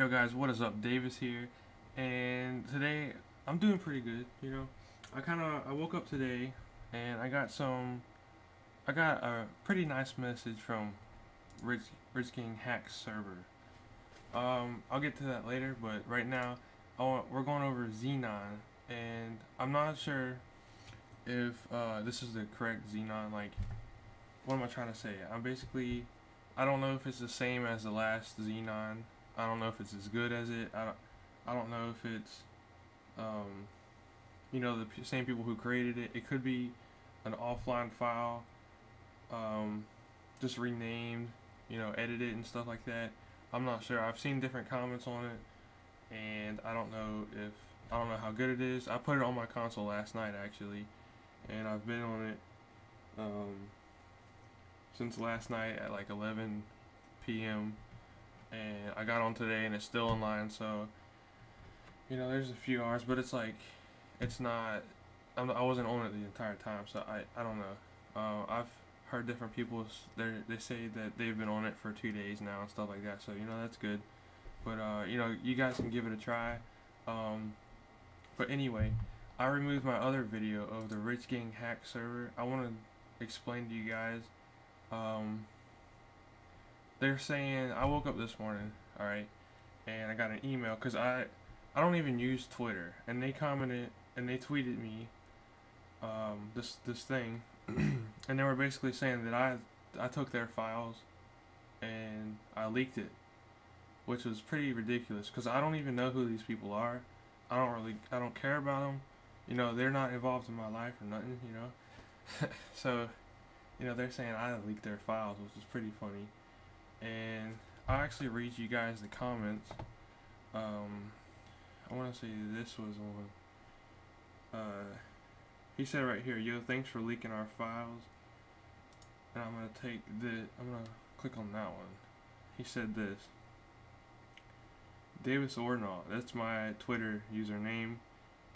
Yo guys, what is up? Davis here, and today I'm doing pretty good. You know, I kind of I woke up today and I got some, I got a pretty nice message from Rich Rich King Hacks server. Um, I'll get to that later, but right now, I want, we're going over Xenon, and I'm not sure if uh, this is the correct Xenon. Like, what am I trying to say? I'm basically, I don't know if it's the same as the last Xenon. I don't know if it's as good as it. I don't, I don't know if it's, um, you know, the same people who created it. It could be an offline file, um, just renamed, you know, edited and stuff like that. I'm not sure. I've seen different comments on it, and I don't know if I don't know how good it is. I put it on my console last night actually, and I've been on it um, since last night at like 11 p.m. and I got on today and it's still online. So you know, there's a few hours, but it's like it's not. I'm, I wasn't on it the entire time, so I I don't know. Uh, I've heard different people they say that they've been on it for two days now and stuff like that. So you know that's good. But uh, you know you guys can give it a try. Um, but anyway, I removed my other video of the Rich Gang hack server. I want to explain to you guys. Um, they're saying I woke up this morning, all right, and I got an email because I I don't even use Twitter, and they commented and they tweeted me um, this this thing, and they were basically saying that I I took their files and I leaked it, which was pretty ridiculous because I don't even know who these people are. I don't really I don't care about them. You know, they're not involved in my life or nothing. You know, so you know they're saying I leaked their files, which is pretty funny. And I'll actually read you guys the comments. Um, I want to say this was on. Uh, he said right here, "Yo, thanks for leaking our files." And I'm gonna take the. I'm gonna click on that one. He said this. Davis Ornaw, that's my Twitter username.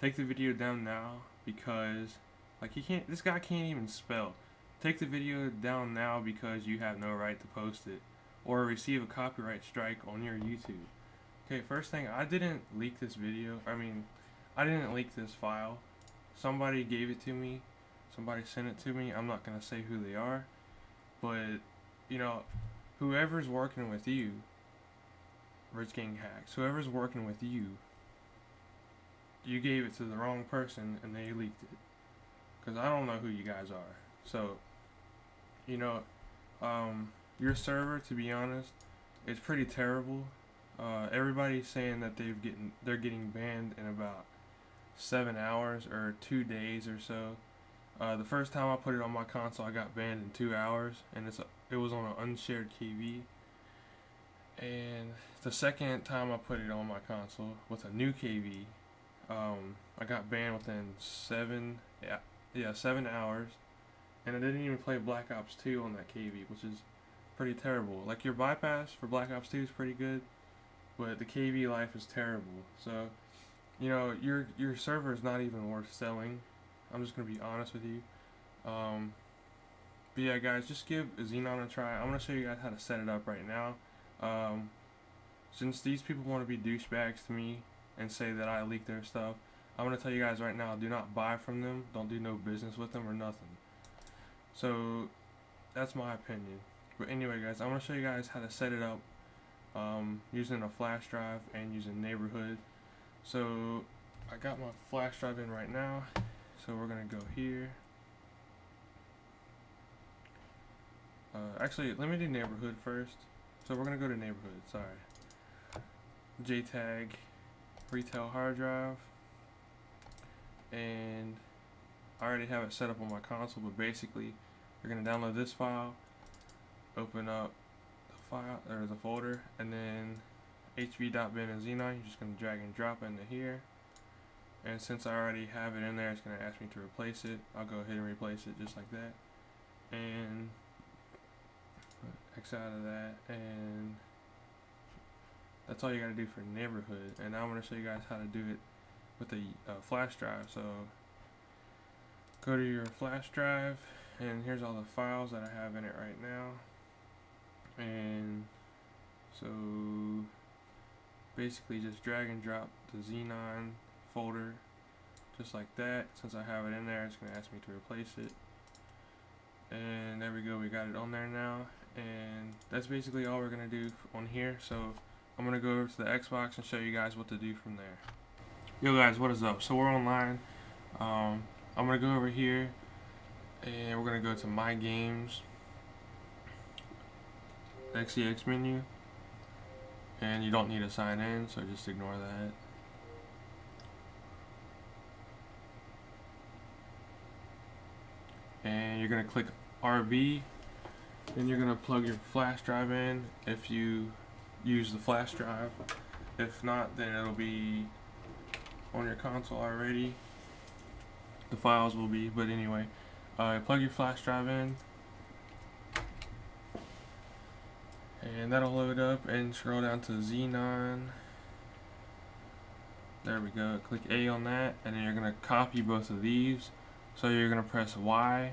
Take the video down now because, like, he can't. This guy can't even spell. Take the video down now because you have no right to post it, or receive a copyright strike on your YouTube. Okay, first thing, I didn't leak this video. I mean, I didn't leak this file. Somebody gave it to me. Somebody sent it to me. I'm not gonna say who they are, but you know, whoever's working with you, Rich Gang Hacks, whoever's working with you, you gave it to the wrong person and they leaked it. Cause I don't know who you guys are. So, you know, um, your server, to be honest, is pretty terrible. Uh, everybody's saying that they've getting they're getting banned in about seven hours or two days or so. Uh, the first time I put it on my console, I got banned in two hours, and it's it was on an unshared KV. And the second time I put it on my console with a new KV, um, I got banned within seven yeah yeah seven hours, and I didn't even play Black Ops 2 on that KV, which is pretty terrible. Like your bypass for Black Ops 2 is pretty good, but the KV life is terrible. So, you know, your your server is not even worth selling. I'm just gonna be honest with you. Um, but yeah, guys, just give Xenon a try. I'm gonna show you guys how to set it up right now. Um, since these people want to be douchebags to me and say that I leaked their stuff, I'm gonna tell you guys right now: do not buy from them. Don't do no business with them or nothing. So that's my opinion. But anyway, guys, I'm gonna show you guys how to set it up um, using a flash drive and using neighborhood. So I got my flash drive in right now. So we're gonna go here. Uh, actually, let me do neighborhood first. So we're gonna go to neighborhood. Sorry. JTAG retail hard drive, and I already have it set up on my console. But basically, you're gonna download this file, open up the file or the folder, and then hv.bin and xenon. You're just gonna drag and drop into here. And since I already have it in there, it's going to ask me to replace it. I'll go ahead and replace it just like that. And X out of that. And that's all you got to do for neighborhood. And now I'm going to show you guys how to do it with a uh, flash drive. So go to your flash drive. And here's all the files that I have in it right now. And so basically just drag and drop the Xenon folder just like that. Since I have it in there, it's going to ask me to replace it. And there we go, we got it on there now. And that's basically all we're going to do on here. So I'm going to go over to the Xbox and show you guys what to do from there. Yo guys, what is up? So we're online. Um, I'm going to go over here and we're going to go to My Games, XEX menu. And you don't need to sign in, so just ignore that. and you're gonna click RB then you're gonna plug your flash drive in if you use the flash drive if not then it'll be on your console already the files will be but anyway uh, plug your flash drive in and that'll load up and scroll down to Xenon there we go. Click A on that and then you're gonna copy both of these. So you're going to press Y,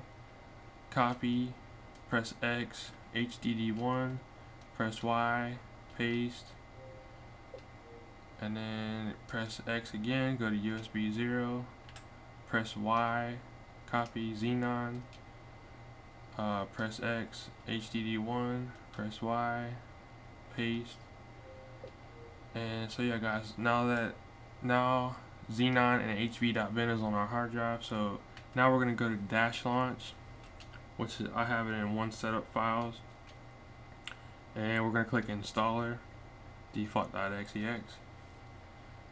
copy, press X, HDD1, press Y, paste, and then press X again, go to USB 0, press Y, copy Xenon, uh, press X, HDD1, press Y, paste, and so yeah guys, now that, now Xenon and HV.bin is on our hard drive, so now we're going to go to dash launch, which is, I have it in one setup files. And we're going to click installer, default.xex.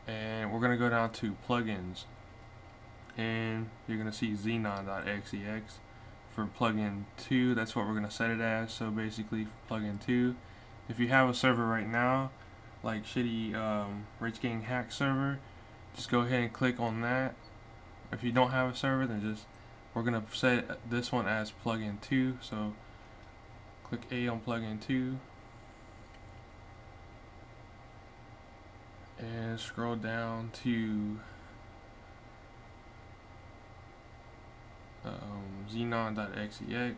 And we're going to go down to plugins. And you're going to see xenon.xex for plugin 2. That's what we're to set it as. So basically for plugin 2, if you have a server right now, like shitty um, Rich Gang hack server, just go ahead and click on that if you don't have a server then just we're gonna set this one as plugin 2 so click A on plugin 2 and scroll down to um, xenon.xex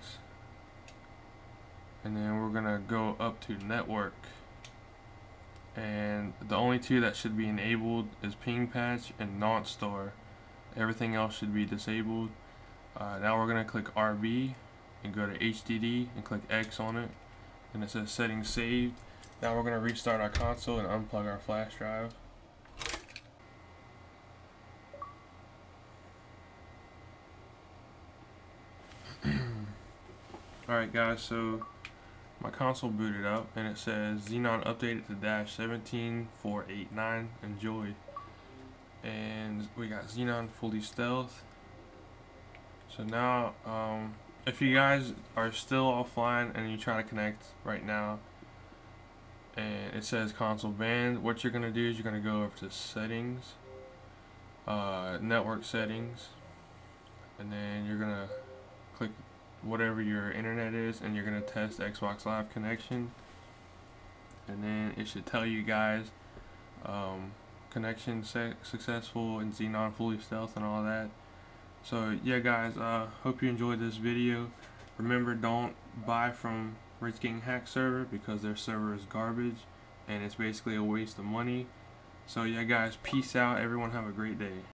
and then we're gonna go up to network. And the only two that should be enabled is ping patch and not store everything else should be disabled. Uh, now we're to click RB and go to HDD and click X on it. And it says settings saved. Now we're to restart our console and unplug our flash drive Alright guys, so my console booted up and it says Xenon updated to dash 17489. Enjoy and we got Xenon fully stealth so now um, if you guys are still offline and you try to connect right now and it says console banned what you're gonna do is you're gonna go over to settings uh, network settings and then you're gonna click whatever your internet is and you're gonna test Xbox Live connection and then it should tell you guys um, connection successful and Xenon fully stealth and all that. So yeah guys, uh, hope you enjoyed this video. Remember don't buy from Rich Gang Hack server because their server is garbage and it's basically a waste of money. So yeah guys, peace out. Everyone have a great day.